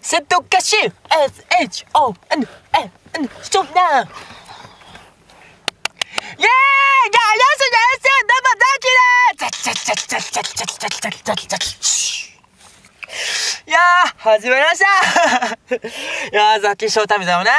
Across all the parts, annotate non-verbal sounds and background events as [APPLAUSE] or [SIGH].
セットカシン S-H-O-N-A-N ショナイェーイガヤスです生だけでザッザッザッザッザッザッザッザッザッザッいやー、始まりました。いやー、ザキショータイムだよね。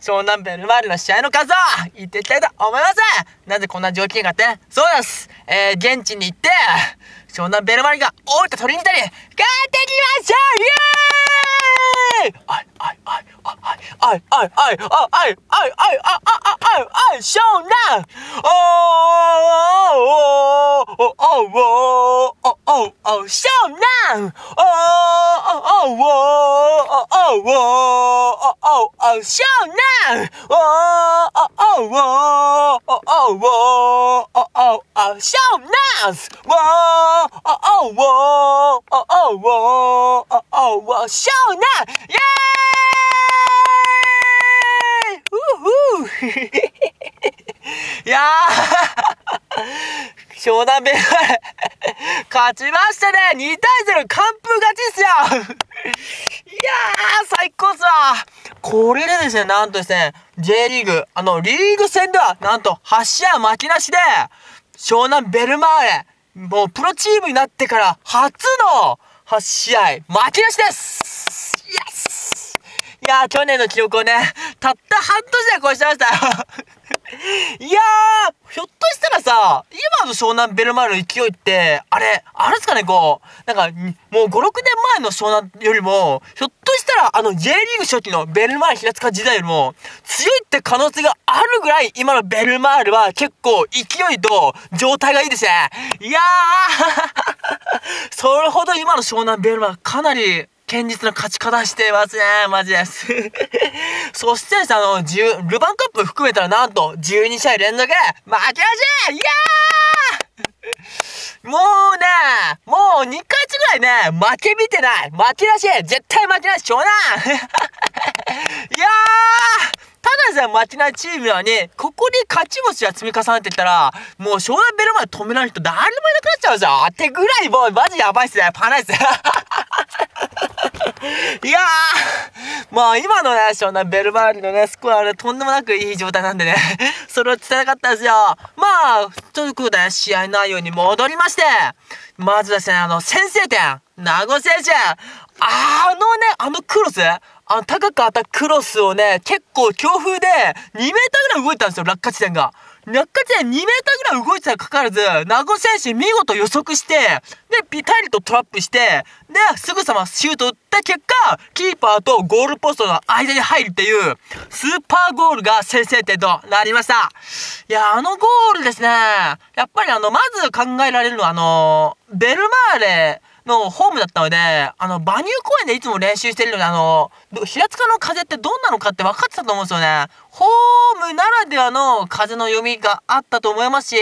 湘南ベルマーレの試合の数を言っていきたいと思います。なぜこんな条件かって、そうです。えー、現地に行って、湘南ベルマーレが大分取りに行ったり、帰ってきましょうイエーイ Yay! あい、あい、あい、あい、あい、あい、あい、あい、あい、あい、あい、あい、あい、あい、湘南おーおーおーおーおーおーおー湘南おーおーおーおーおーおーおー湘南おーおーおーおーおーおーおー湘南おー哦哦我哦哦我哦哦我笑呢耶！呜呼！いやー、湘南ベル勝ちましたね !2 対0完封勝ちっすよいやー、最高っすわこれでですね、なんとですね、J リーグ、あの、リーグ戦では、なんと8試合負けなしで、湘南ベルマーレ、もうプロチームになってから初の8試合負けなしですいやー、去年の記録をね、たった半年で越してましたよ [LAUGHS] いやー、ひょっとしたらさ、今の湘南ベルマールの勢いって、あれ、あれですかね、こう、なんか、もう5、6年前の湘南よりも、ひょっとしたら、あの J リーグ初期のベルマール平塚時代よりも、強いって可能性があるぐらい、今のベルマールは結構勢いと状態がいいですね。いやー [LAUGHS] それほど今の湘南ベルマールかなり、堅実な勝ち方してますね。マジです。[LAUGHS] そしてですね、あの、10、ルヴァンカップ含めたらなんと、12試合連続、負けなしイエーもうね、もう2回ぐらいね、負け見てない。負けなし絶対負けなし湘南 [LAUGHS] いやー!ただでさえ負けなチームなのに、ここに勝ち星が積み重ねていったら、もう湘南ベルまで止めない人誰もいなくなっちゃうじゃんってぐらいもうマジやばいっすね。パナイっす。[LAUGHS] いやー、まあ今のね、湘南ベルマーリのね、スコアはね、とんでもなくいい状態なんでね、[LAUGHS] それを伝えたかったですよ。まあ、ということで、ね、試合内容に戻りまして、まずですね、あの、先制点、名護選手、あのね、あのクロス、あの高く当たクロスをね、結構強風で2メーターぐらい動いたんですよ、落下地点が。落下地点2メーターぐらい動いてたにかかわらず、名護選手見事予測して、で、ピタリとトラップして、で、すぐさまシュート打った結果、キーパーとゴールポストの間に入るっていう、スーパーゴールが先制点となりました。いや、あのゴールですね、やっぱりあの、まず考えられるのは、あの、ベルマーレ、のホームだったので、あの、馬乳公園でいつも練習してるので、あの、平塚の風ってどんなのかって分かってたと思うんですよね。ホームならではの風の読みがあったと思いますし、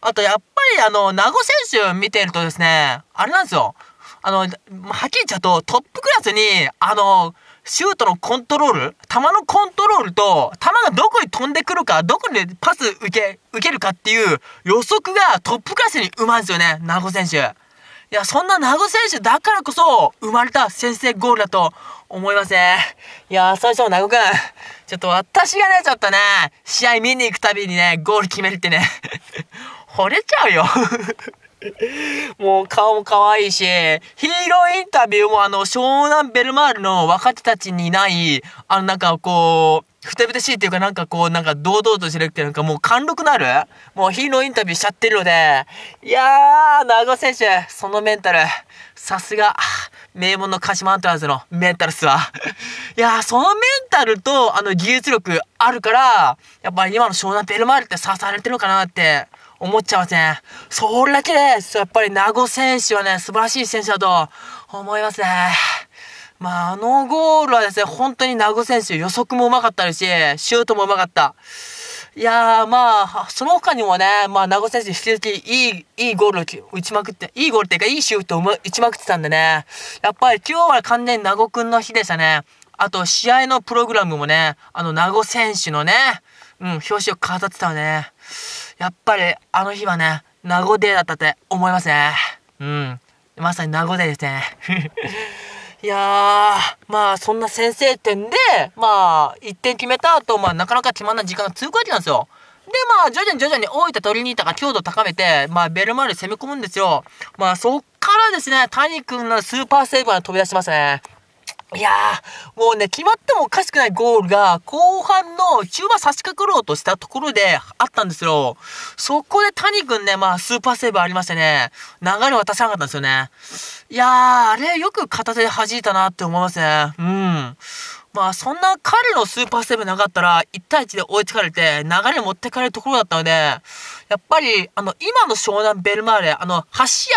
あとやっぱりあの、名護選手見てるとですね、あれなんですよ。あの、はっきり言っちゃうと、トップクラスに、あの、シュートのコントロール球のコントロールと、球がどこに飛んでくるか、どこにパス受け、受けるかっていう予測がトップクラスにうまいんですよね、名護選手。いや、そんな名護選手だからこそ生まれた先制ゴールだと思いますね。いや、最初の名護くん、ちょっと私がね、ちょっとね、試合見に行くたびにね、ゴール決めるってね、[LAUGHS] 惚れちゃうよ。[LAUGHS] もう顔も可愛いし、ヒーローインタビューもあの、湘南ベルマールの若手たちにない、あのなんかこう、ふてぶてしいっていうかなんかこう、なんか堂々としてるっていうかもう貫禄なるもうヒーローインタビューしちゃってるので、いやー、長選手、そのメンタル、さすが、名門の鹿島アントラーズのメンタルっすわ。[LAUGHS] いやー、そのメンタルと、あの、技術力あるから、やっぱり今の湘南ベルマールって支えられてるのかなって思っちゃいますね。それだけで、やっぱり名護選手はね、素晴らしい選手だと思いますね。まあ、あのゴールはですね、本当に名護選手予測もうまかったし、シュートもうまかった。いやー、まあ、その他にもね、まあ、名護選手引き続きいい、いいゴールを打ちまくって、いいゴールっていうか、いいシュートを打ちまくってたんでね、やっぱり今日は完全に名護くんの日でしたね。あと、試合のプログラムもね、あの、名護選手のね、うん、表紙を飾ってたのね。やっぱり、あの日はね、名古デーだったって思いますね。うん。まさに名古デーですね。[LAUGHS] いやー、まあ、そんな先制点で、まあ、1点決めた後、まあ、なかなか決まんない時間が続くわけなんですよ。で、まあ、徐々に徐々に大分トリニータが強度を高めて、まあ、ベルマーレ攻め込むんですよ。まあ、そっからですね、谷君のスーパーセーブが飛び出しますね。いやー、もうね、決まってもおかしくないゴールが、後半の中盤差し掛かろうとしたところであったんですよ。そこで谷君ね、まあ、スーパーセーブありましてね、流れ渡さなかったんですよね。いやー、あれよく片手で弾いたなって思いますね。うん。まあ、そんな彼のスーパーセーブなかったら、1対1で追いつかれて、流れ持ってかれるところだったので、やっぱり、あの、今の湘南ベルマーレ、あの、8試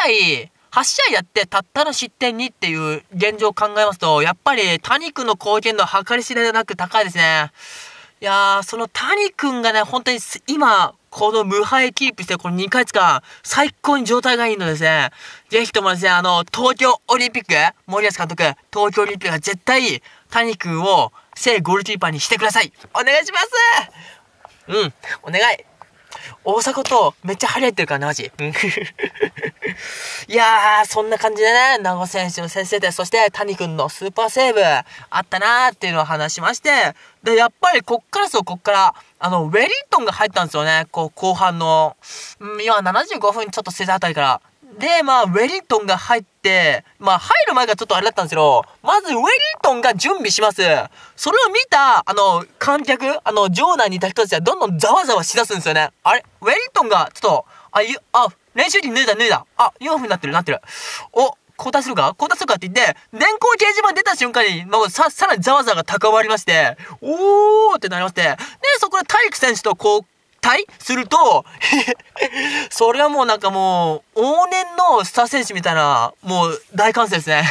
合、8試合やってたったの失点2っていう現状を考えますと、やっぱり谷君の貢献度は計り知れなく高いですね。いやー、その谷君がね、本当に今、この無敗キープして、この2ヶ月間、最高に状態がいいのですね。ぜひともですね、あの、東京オリンピック、森保監督、東京オリンピックは絶対、谷君を正ゴールキーパーにしてください。お願いしますうん、お願い。大阪とめっちゃ晴れてるからな、マジ。いやー、そんな感じでね、名護選手の先生で、そして谷君のスーパーセーブ、あったなーっていうのを話しまして、で、やっぱりこっからそう、こっから、あの、ウェリントンが入ったんですよね、こう、後半の、うん、今75分ちょっと捨てたあたりから。で、まあ、ウェリントンが入って、まあ、入る前がちょっとあれだったんですけど、まずウェリントンが準備します。それを見た、あの、観客、あの、場内にいた人たちはどんどんざわざわしだすんですよね。あれウェリントンが、ちょっと、あ、ゆ、あ、練習着脱いだ脱いだ。あ、4分になってるなってる。お、交代するか？交代するかって言って、電光掲示板出た瞬間に、まあ、さ、さらにざわざわが高まりまして、おーってなりまして、で、そこで体育選手とこう、対すると [LAUGHS] それはもうなんかもう、往年のスター選手みたいな、もう大歓声ですね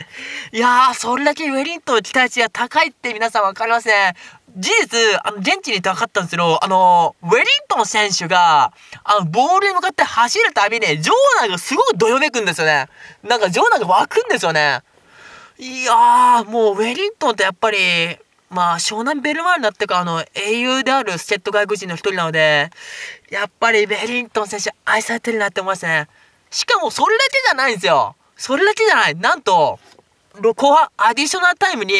[LAUGHS] いやー、それだけウェリントンの期待値が高いって皆さんわかりますね。事実、あの、現地にいて分かったんですけど、あの、ウェリントン選手が、あの、ボールに向かって走るたびに、場内がすごくどよめくんですよね。なんか場内が湧くんですよね。いやー、もうウェリントンってやっぱり、まあ、湘南ベルマーレだってか、あの、英雄である助っ人外国人の一人なので、やっぱりベリントン選手愛されてるなって思いますね。しかもそれだけじゃないんですよ。それだけじゃない。なんと、後半アディショナルタイムに、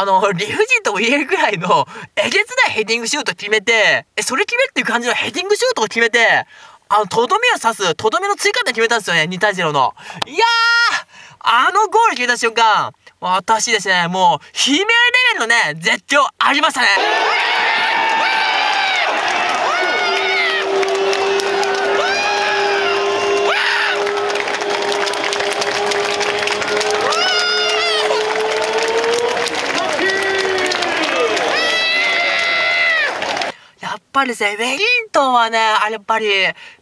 あの、理不尽とも言えるぐらいの、えげつないヘディングシュート決めて、え、それ決めっていう感じのヘディングシュートを決めて、あの、とどめを刺す、とどめの追加点決めたんですよね、2対0の。いやーあのゴール決めた瞬間、私ですね、もう、悲鳴レベルのね、絶叫ありましたね。ぱりですね、ウェリントンはね、あれやっぱり、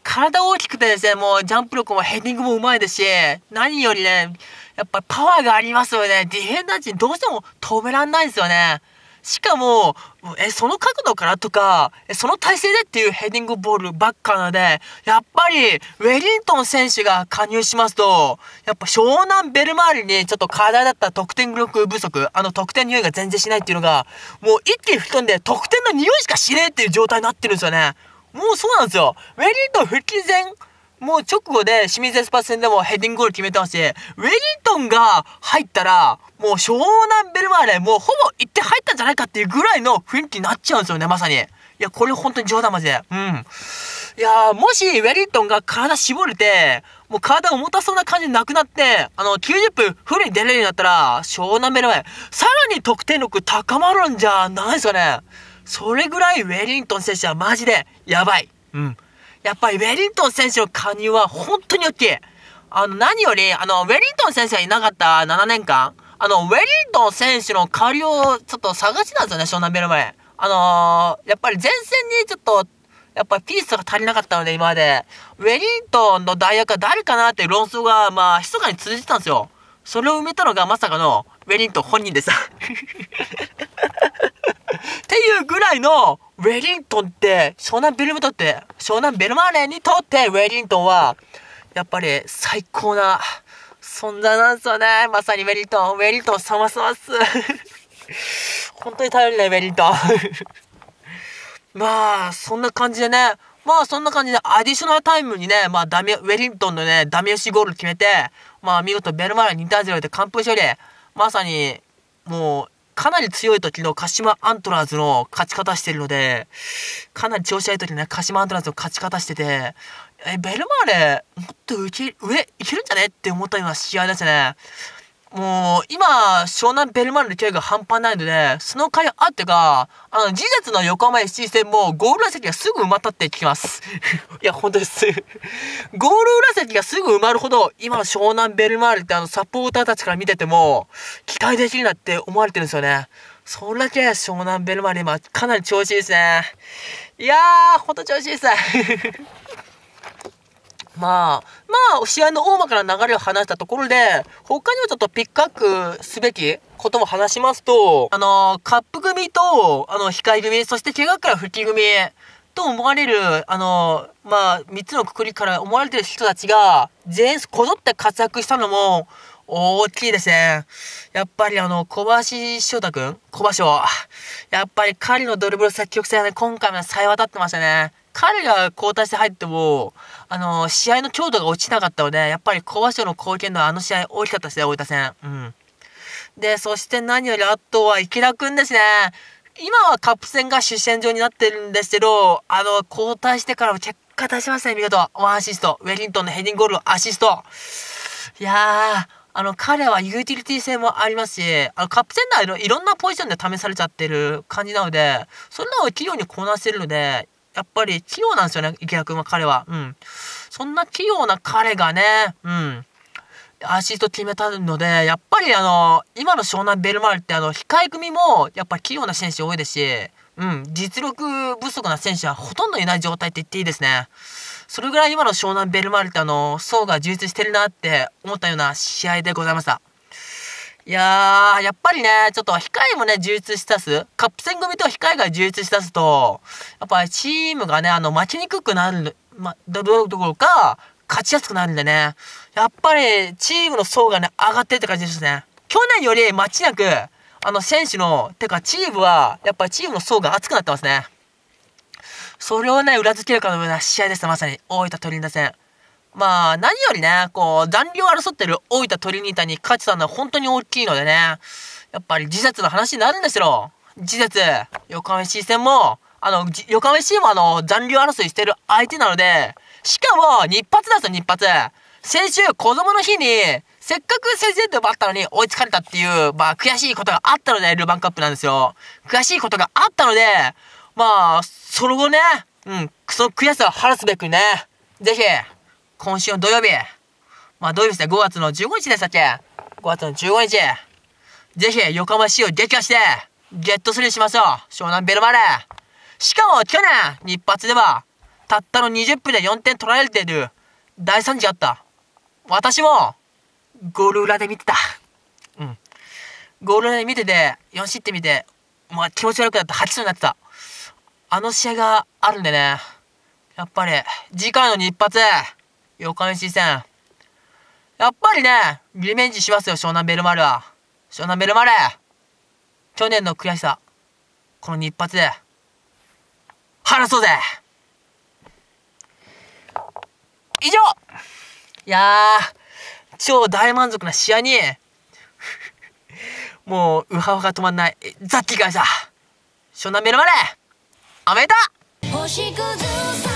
体大きくてですね、もうジャンプ力もヘディングもうまいですし、何よりね、やっぱパワーがありますよね。ディフェンダー陣どうしても止めらんないですよね。しかも、え、その角度からとか、え、その体勢でっていうヘディングボールばっかなので、やっぱり、ウェリントン選手が加入しますと、やっぱ湘南ベルマーレにちょっと課題だった得点力不足、あの得点匂いが全然しないっていうのが、もう一気に吹き飛んで得点の匂いしかしねえっていう状態になってるんですよね。もうそうなんですよ。ウェリントン復帰前、もう直後で清水エスパス戦でもヘディングゴール決めてますし、ウェリントンが入ったら、もう湘南ベルマーレ、もうほぼ1点入ったんじゃないかっていうぐらいの雰囲気になっちゃうんですよね、まさに。いや、これ本当に冗談マジで。うん。いやもし、ウェリントンが体絞れて、もう体重たそうな感じなくなって、あの、90分フルに出れるようになったら、湘南ベルマーレ、さらに得点力高まるんじゃないですかね。それぐらいウェリントン選手はマジでやばい。うん。やっぱりウェリントン選手の加入は本当に大きい。あの、何より、あの、ウェリントン選手がいなかった7年間、あの、ウェリントン選手の代わりをちょっと探してたんですよね、湘南ベル前。あのー、やっぱり前線にちょっと、やっぱりピースが足りなかったので、今まで。ウェリントンの代役は誰かなって論争が、まあ、密かに続いてたんですよ。それを埋めたのがまさかの、ウェリントン本人でした。っていうぐらいの、ウェリントンって、湘南ベルムとって、湘南ベルマーレにとって、ウェリントンは、やっぱり最高な存在なんですよね。まさにウェリントン。ウェリントン様様っす。本当に頼りないウェリントン。[LAUGHS] まあ、そんな感じでね。まあ、そんな感じで、アディショナルタイムにね、まあ、ダメ、ウェリントンのね、ダメ押しゴール決めて、まあ、見事ベルマーレ2対0で完封勝利。まさに、もう、かなり強い時の鹿島アントラーズの勝ち方してるので、かなり調子がいい時ね、鹿島アントラーズの勝ち方してて、え、ベルマーレ、もっと上、上、いけるんじゃねって思ったような試合ですね。もう、今、湘南ベルマーレの勢いが半端ないので、その回あってか、あの、事実の横浜 FC 戦もゴール裏席がすぐ埋まったって聞きます。[LAUGHS] いや、本当です。ゴール裏席がすぐ埋まるほど、今の湘南ベルマーレってあの、サポーターたちから見てても、期待できるなって思われてるんですよね。それだけ湘南ベルマーレ今、かなり調子いいですね。いやー、ほんと調子いいですね。まあ、まあ、試合の大まかな流れを話したところで、他にもちょっとピックアップすべきことも話しますと、あの、カップ組と、あの、控え組、そして怪我から復帰組、と思われる、あの、まあ、三つのくくりから思われてる人たちが、全員こぞって活躍したのも、大きいですね。やっぱりあの、小橋翔太くん小橋やっぱり彼のドリブル積極性はね、今回もさえ渡ってましたね。彼が交代して入っても、あの、試合の強度が落ちなかったので、やっぱり小橋の貢献度はあの試合大きかったですね、大分戦。うん。で、そして何よりあとは池田くんですね。今はカップ戦が主戦場になってるんですけど、あの、交代してからも結果出しましたね、見事。ワンアシスト。ウェリントンのヘディングゴールのアシスト。いやー、あの、彼はユーティリティ性もありますし、あの、カップ戦内のいろんなポジションで試されちゃってる感じなので、それらを器用にこなせるので、やっぱり器用なんですよね、池田君は彼は。うん。そんな器用な彼がね、うん。アシスト決めたので、やっぱりあの、今の湘南ベルマールってあの、控え組も、やっぱり器用な選手多いですし、うん、実力不足な選手はほとんどいない状態って言っていいですね。それぐらい今の湘南ベルマールってあの、層が充実してるなって思ったような試合でございました。いやー、やっぱりね、ちょっと控えもね、充実したす。カップ戦組と控えが充実したすと、やっぱりチームがね、あの、負けにくくなる、ま、どういうところか、勝ちやすくなるんでね。やっぱり、チームの層がね、上がってるって感じですね。去年より間違なく、あの、選手の、てか、チームは、やっぱりチームの層が厚くなってますね。それをね、裏付けるかのような試合です、まさに。大分トリニダ戦。まあ、何よりね、こう、残留を争ってる大分トリニータに勝ちたのは本当に大きいのでね、やっぱり事実の話になるんですよ。事実、横浜 FC 戦も、あの、横浜 FC もあの、残留争いしてる相手なので、しかも、日発なんですよ、日発。先週、子供の日に、せっかく先制点奪ったのに追いつかれたっていう、まあ、悔しいことがあったので、ルヴァンカップなんですよ。悔しいことがあったので、まあ、その後ね、うん、その悔しさを晴らすべくね、ぜひ、今週の土曜日、まあ土曜日ですね、5月の15日でしたっけ ?5 月の15日、ぜひ横浜市を撃破して、ゲットスリーしましょう湘南ベルマーレしかも去年、日発では、たったの20分で4点取られている大惨事があった。私も、ゴール裏で見てた。うん。ゴール裏で見てて、4失点見て、まあ気持ち悪くなって吐きそうになってた。あの試合があるんでね、やっぱり、次回の日発、横浜市戦。やっぱりね、リベンジしますよ、湘南ベルマーレは。湘南ベルマーレ去年の悔しさ、この日発で、晴らそうぜ以上いやー、超大満足な試合に、もう、ウハウハ止まんない、ザッキー返した湘南ベルマーレおめでとう